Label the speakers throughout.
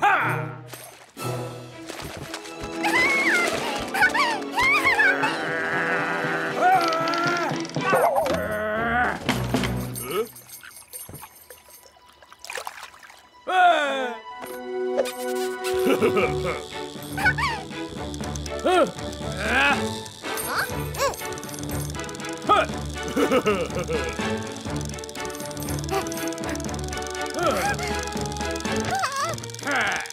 Speaker 1: Ha! Ha!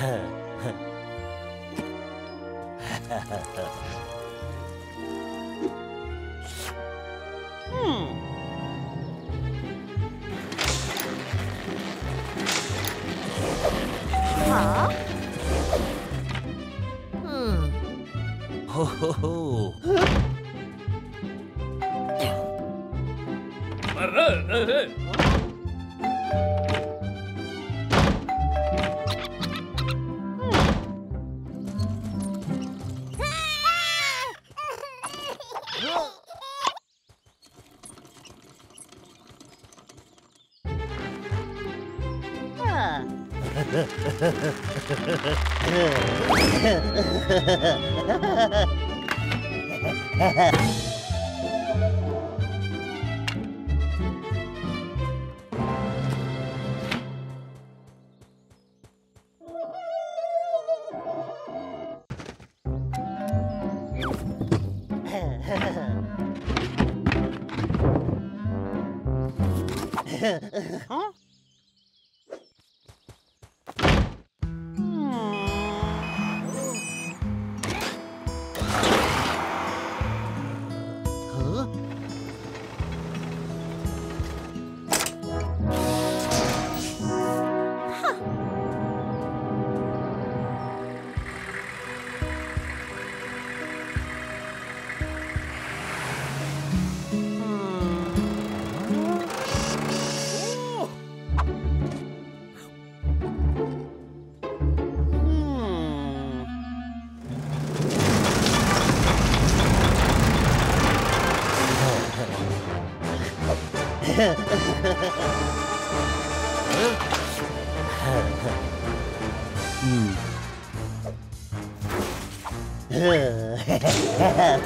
Speaker 1: 哼，哈，嗯，
Speaker 2: 好，嗯，吼吼吼，
Speaker 1: 啊，哎哎哎。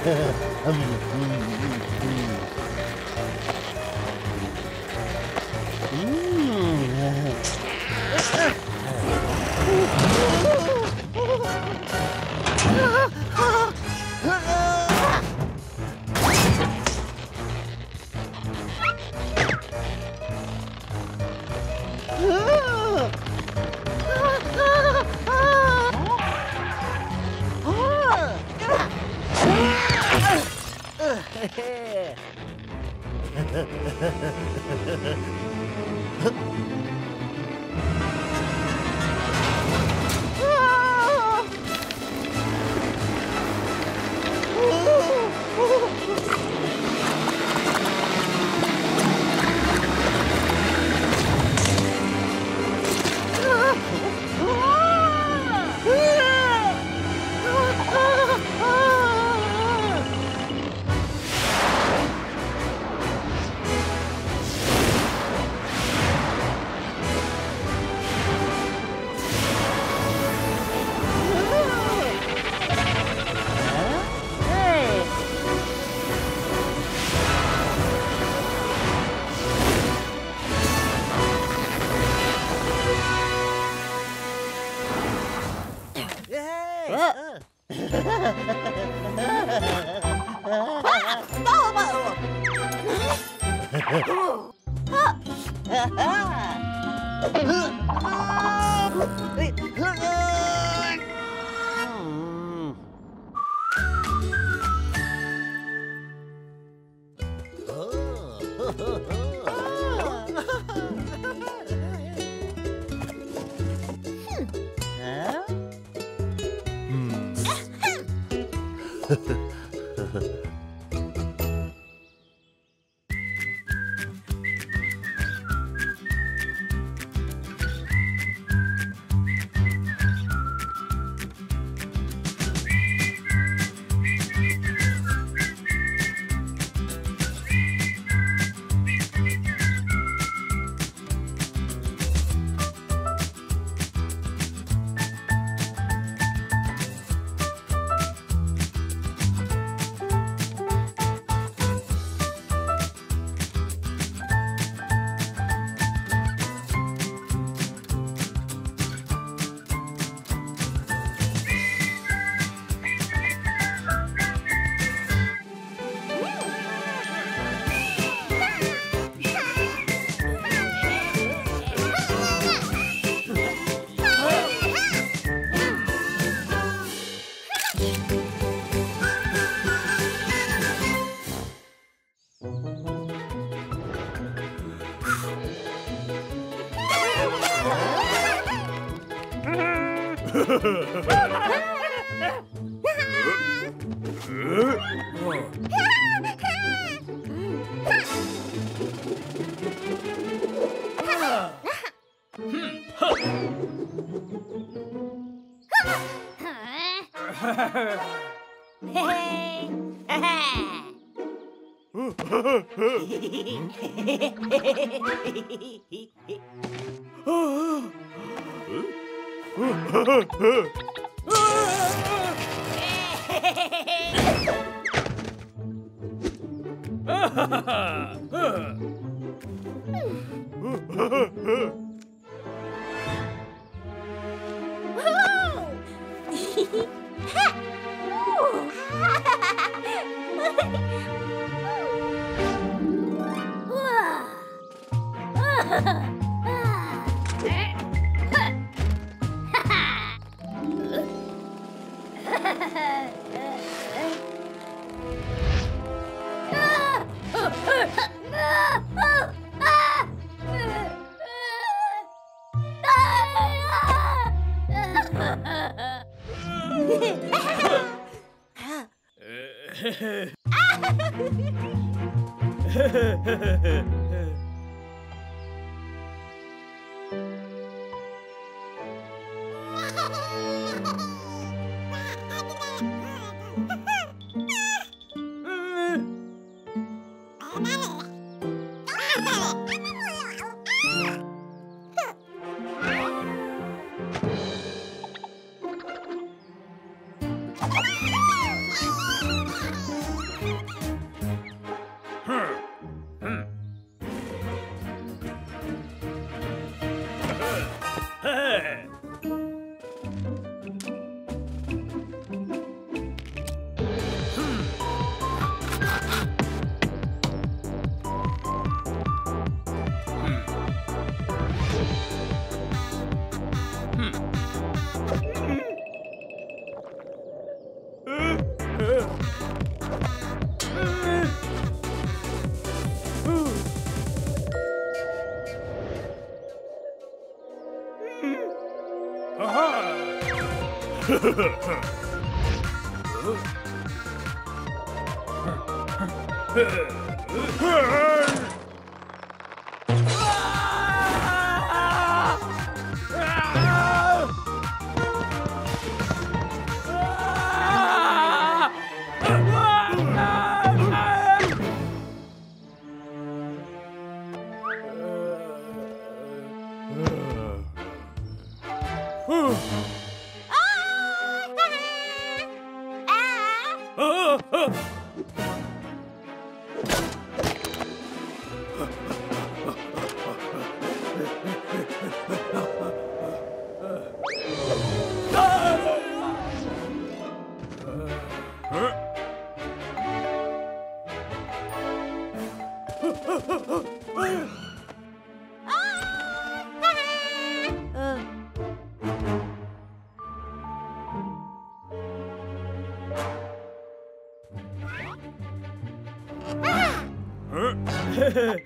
Speaker 2: Yeah. เฮ้ย
Speaker 1: Ha ha ha!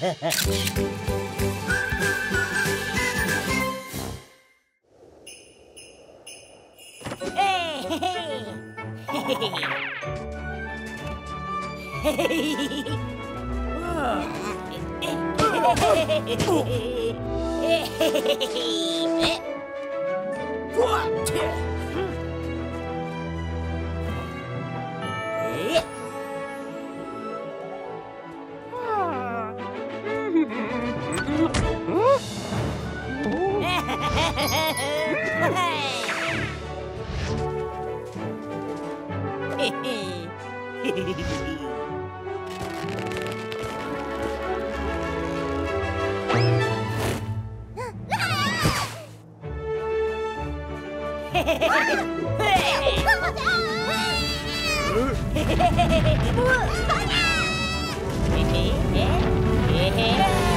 Speaker 2: Ha ha ha!
Speaker 1: Hehehehe hum.
Speaker 2: hum.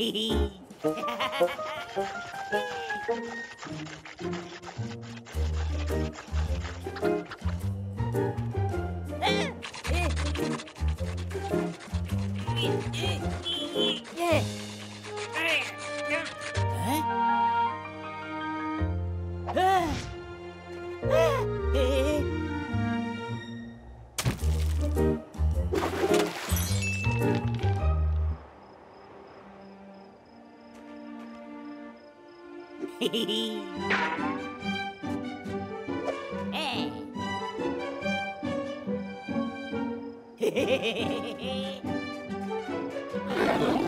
Speaker 1: Ah. Yeah.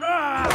Speaker 1: Ah!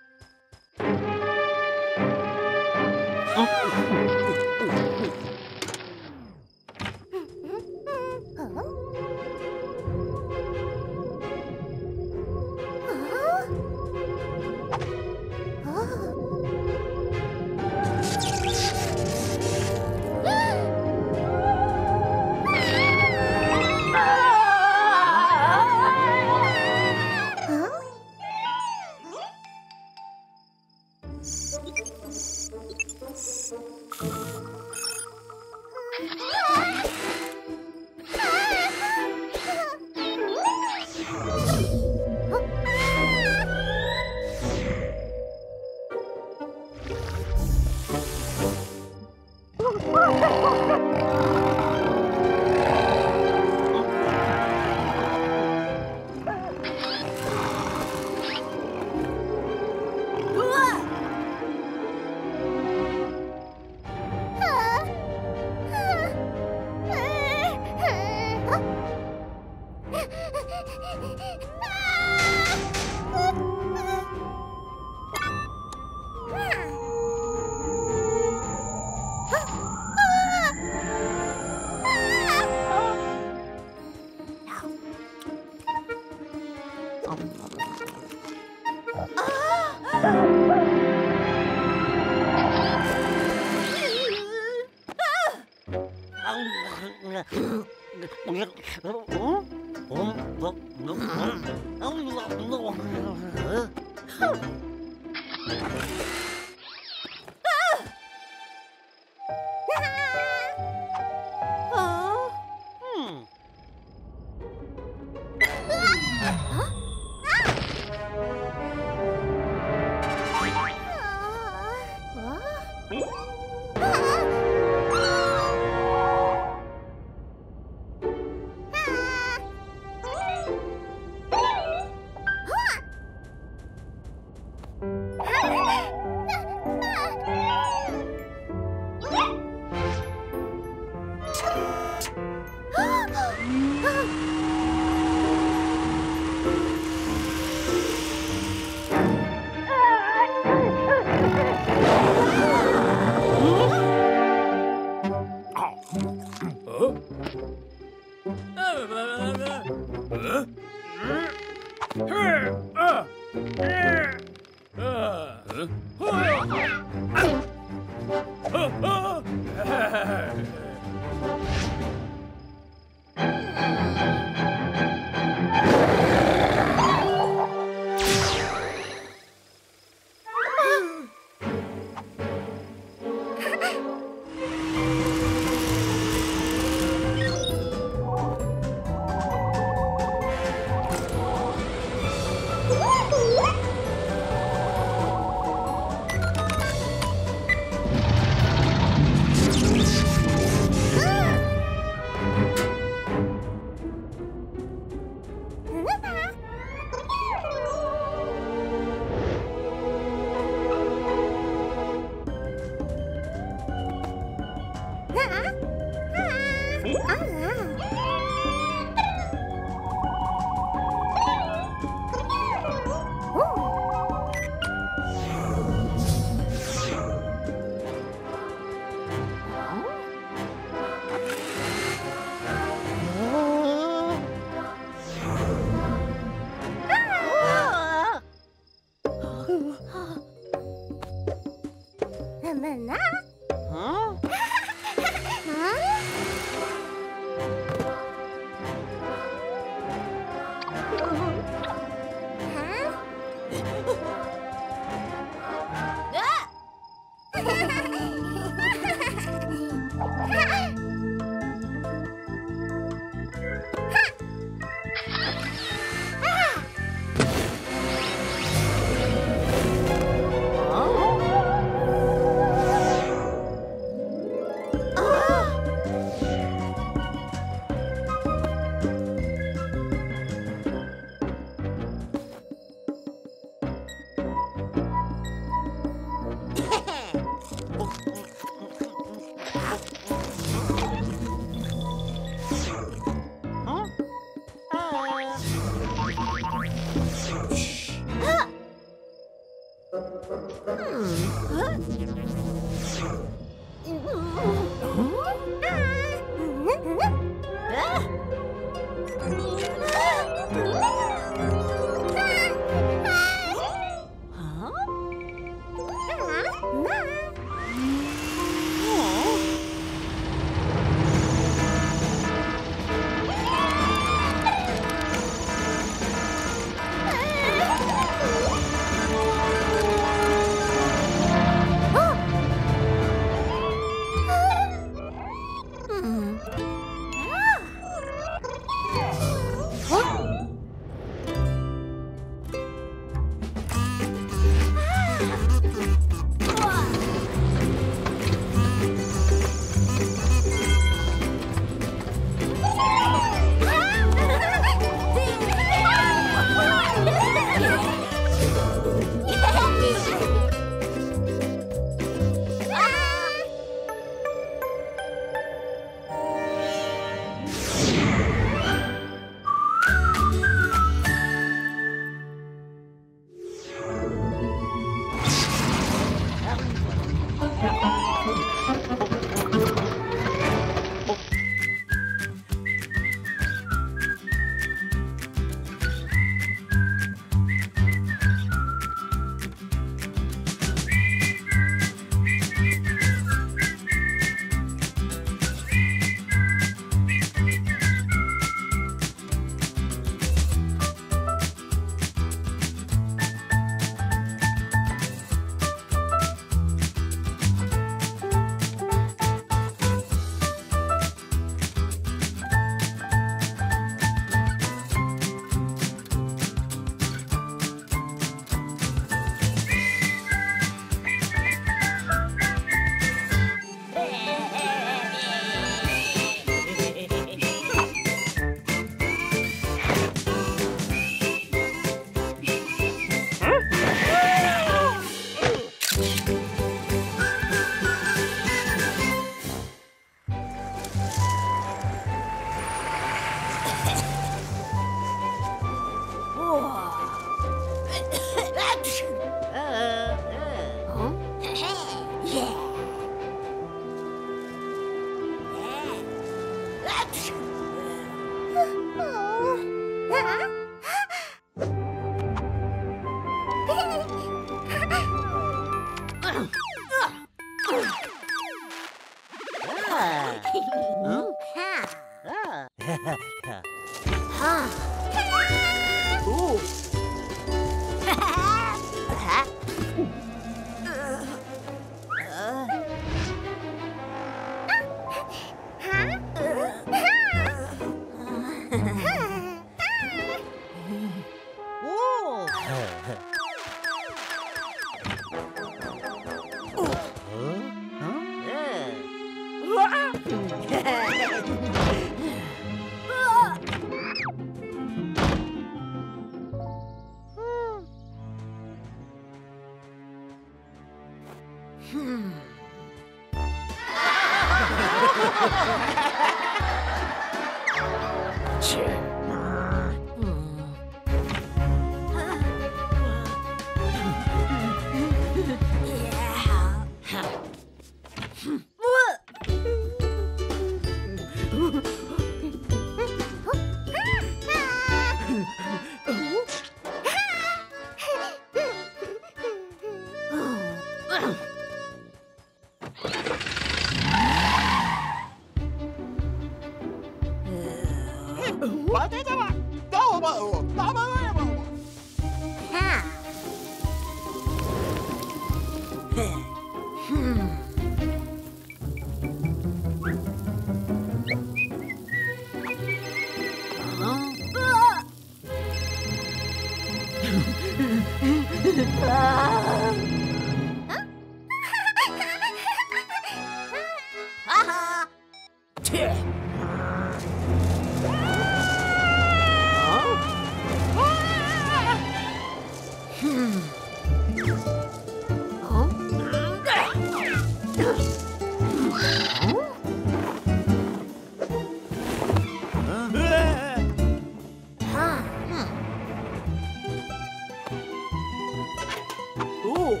Speaker 2: cool.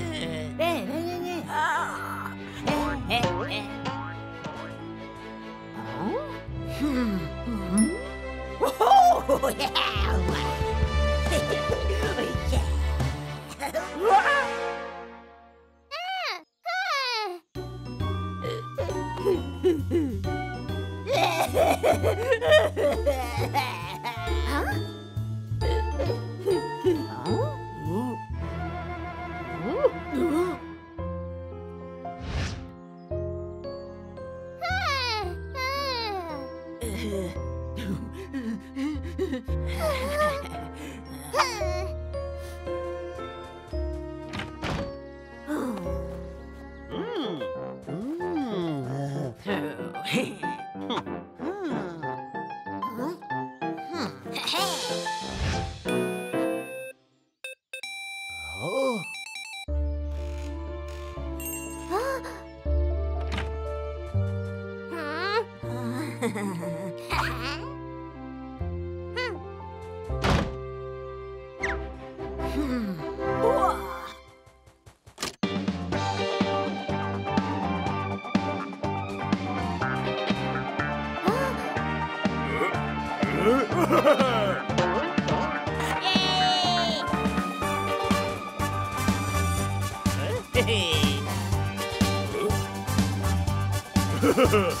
Speaker 1: Oh. Hey.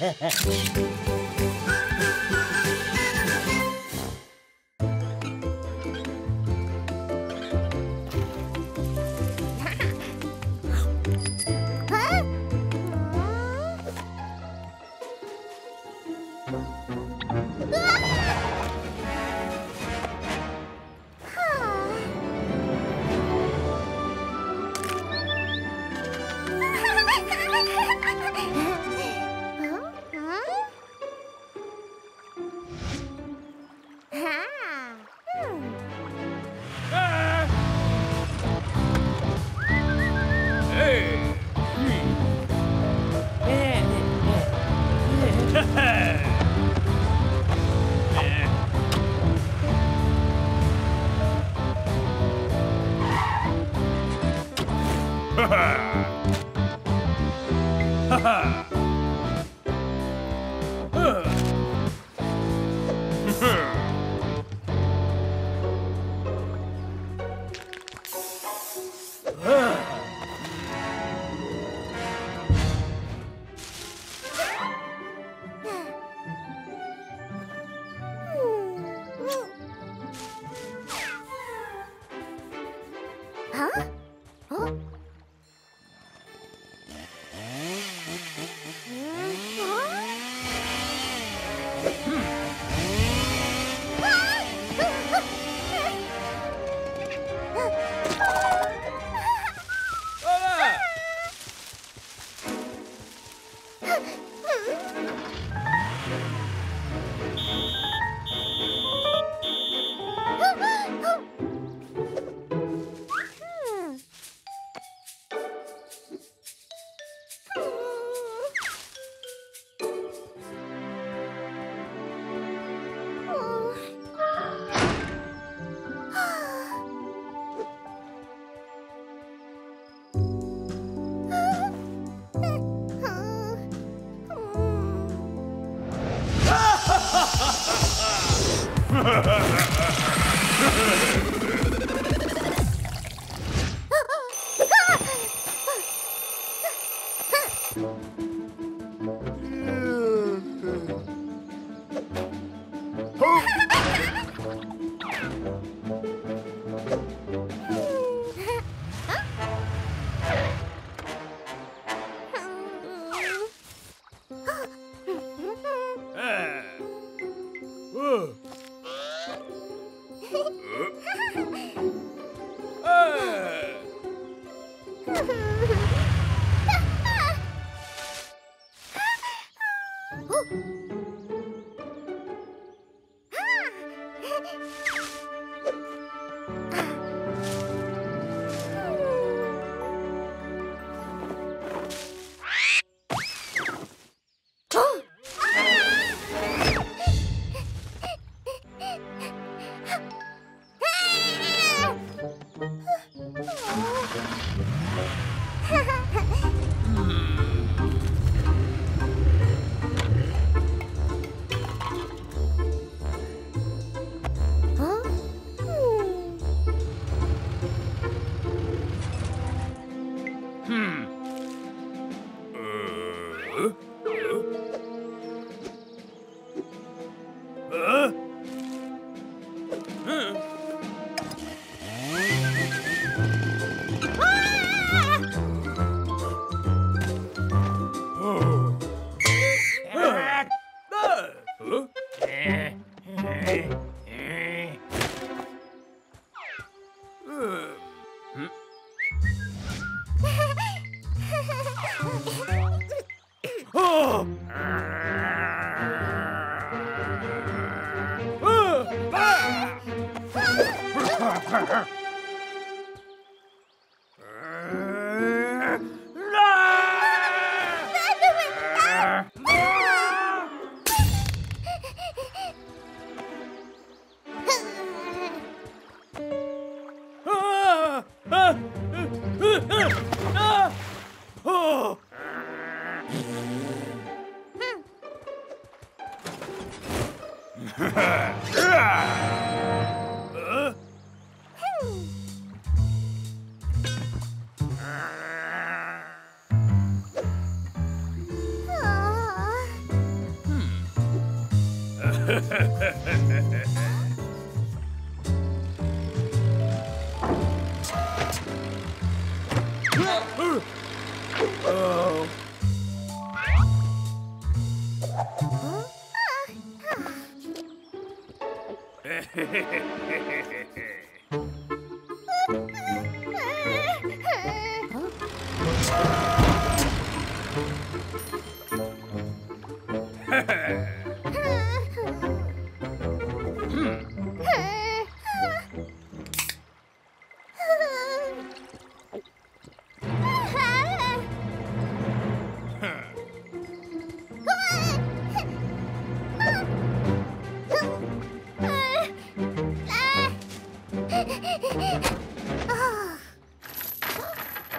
Speaker 2: 嘿 嘿
Speaker 1: Ha ha ha!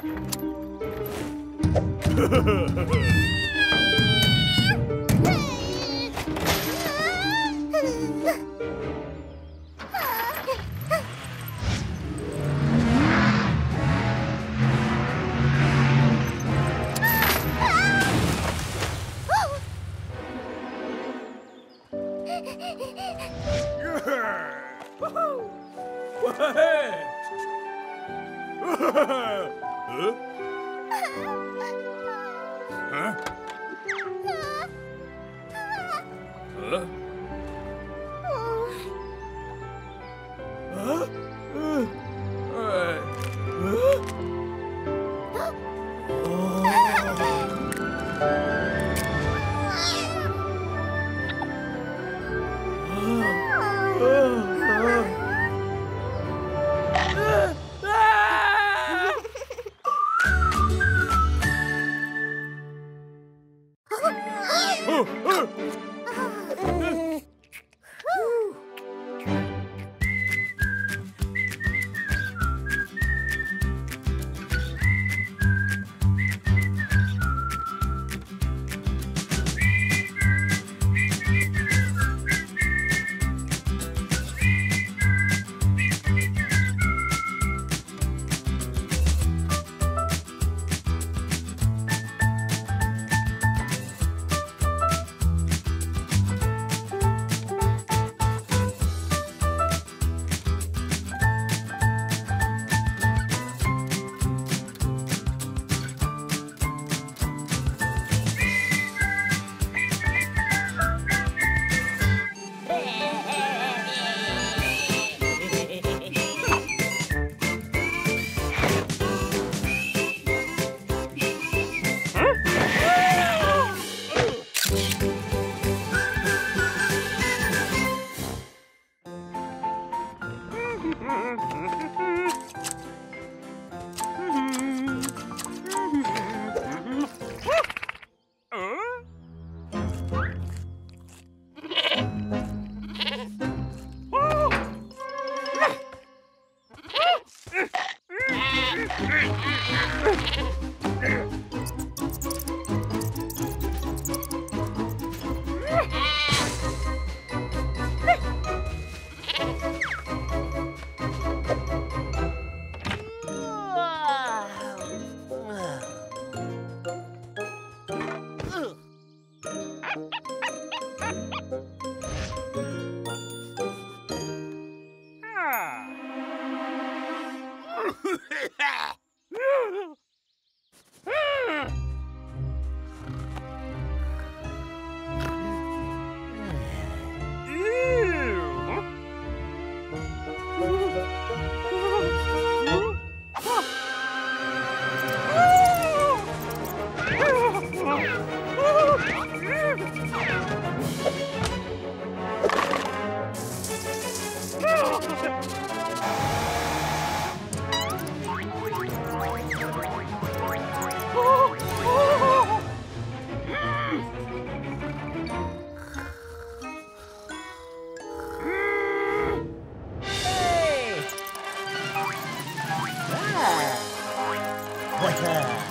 Speaker 2: Ha
Speaker 1: ha ha ha!
Speaker 2: Ah!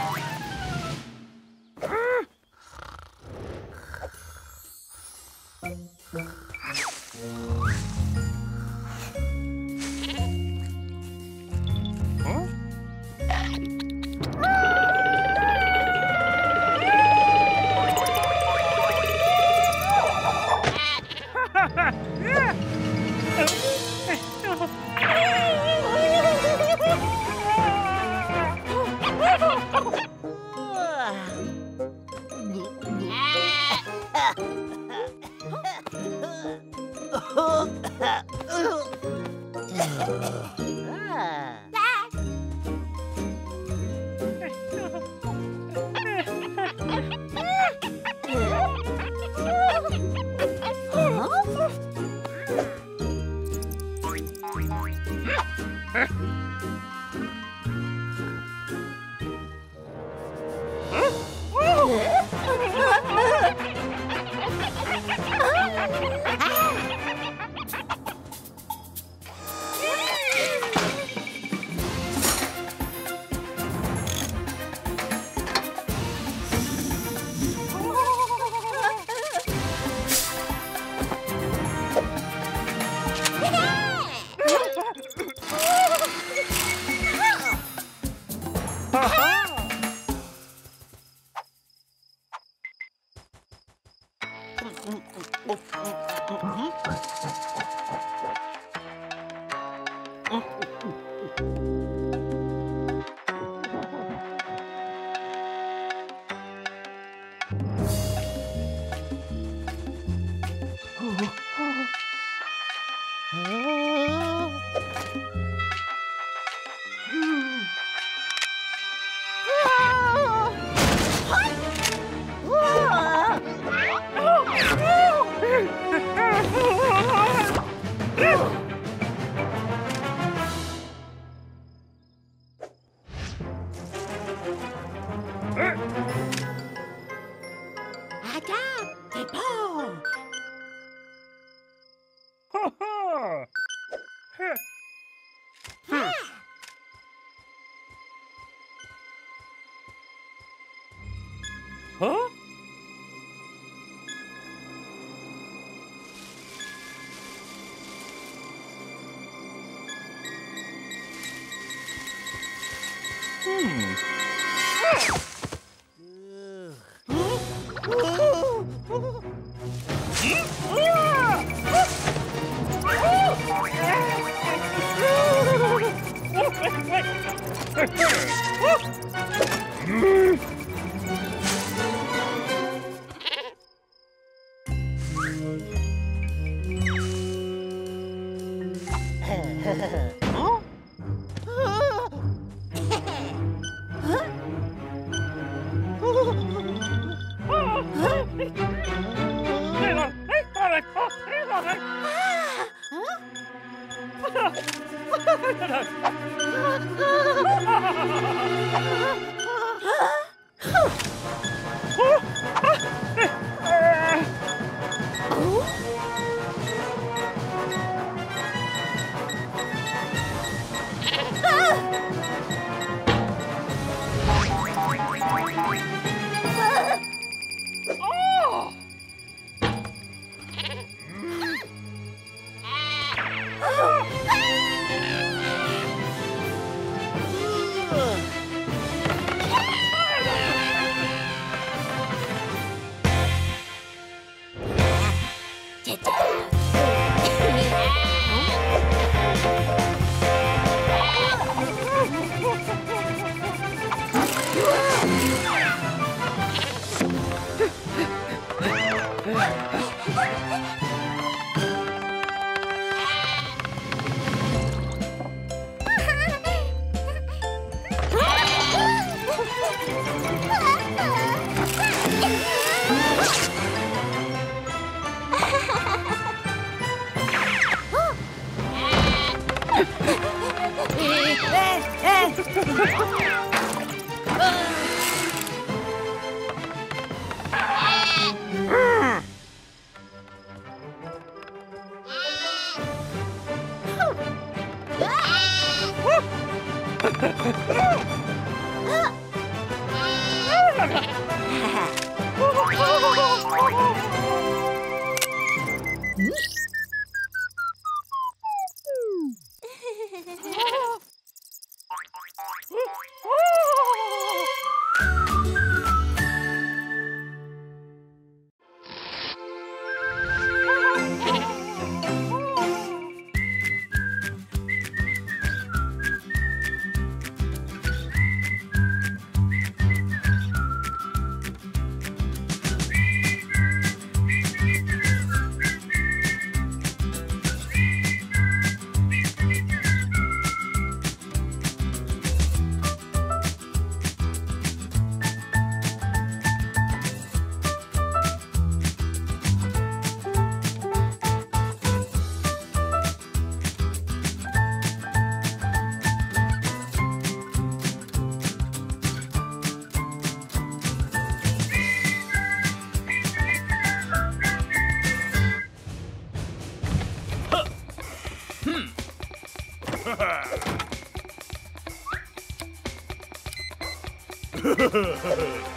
Speaker 1: 呵呵呵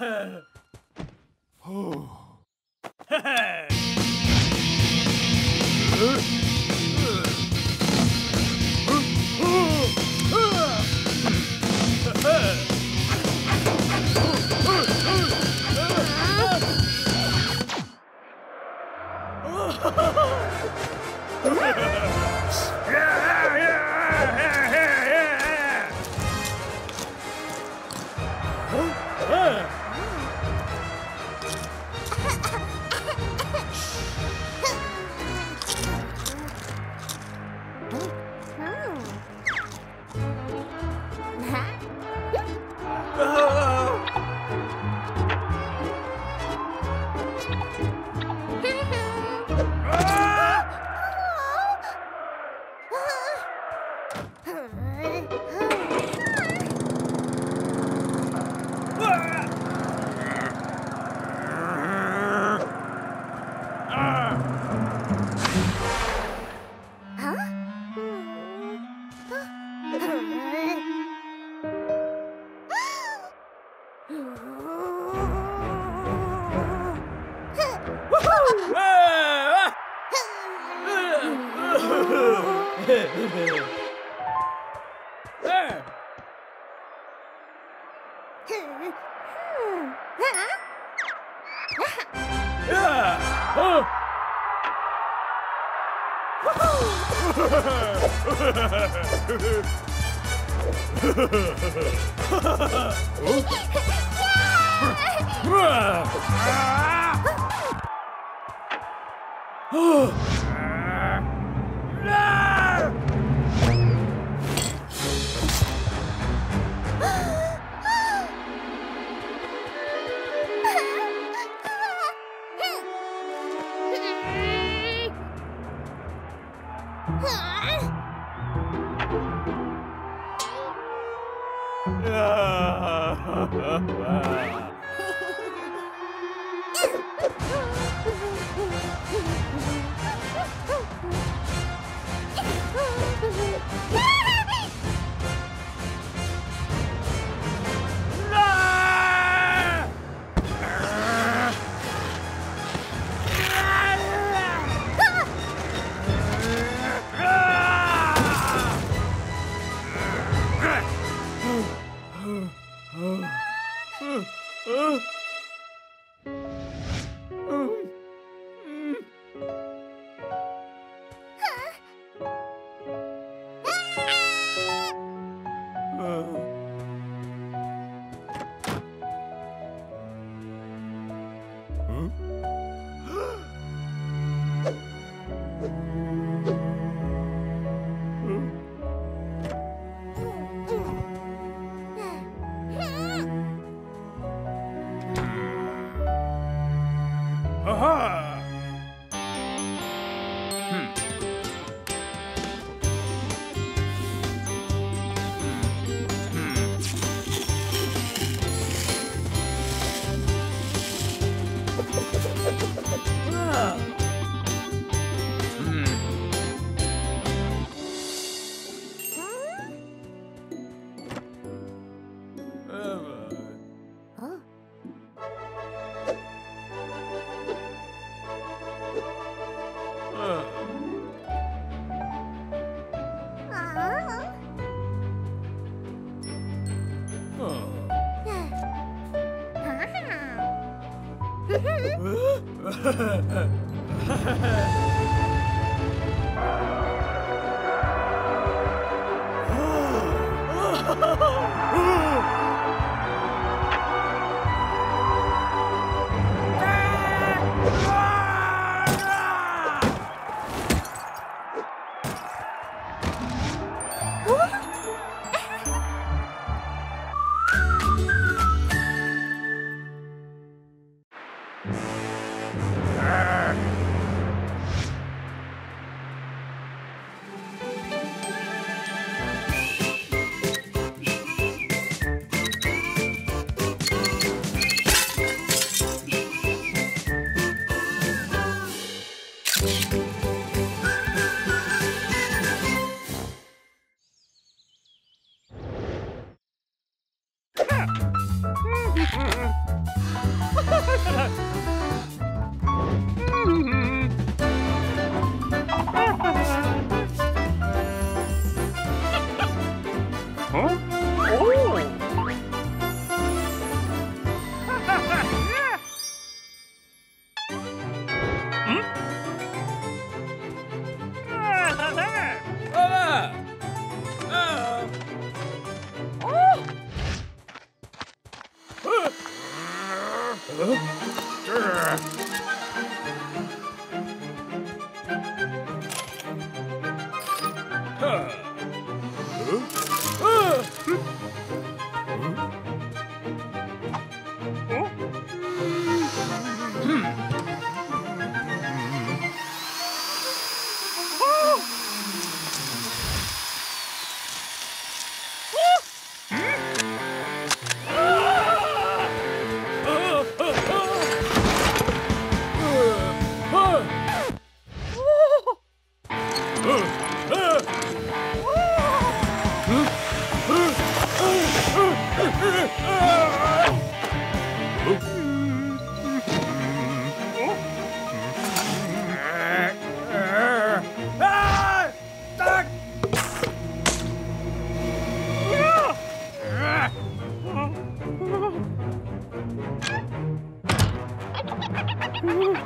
Speaker 1: No!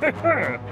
Speaker 1: Ha ha ha!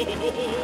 Speaker 2: Hehehehe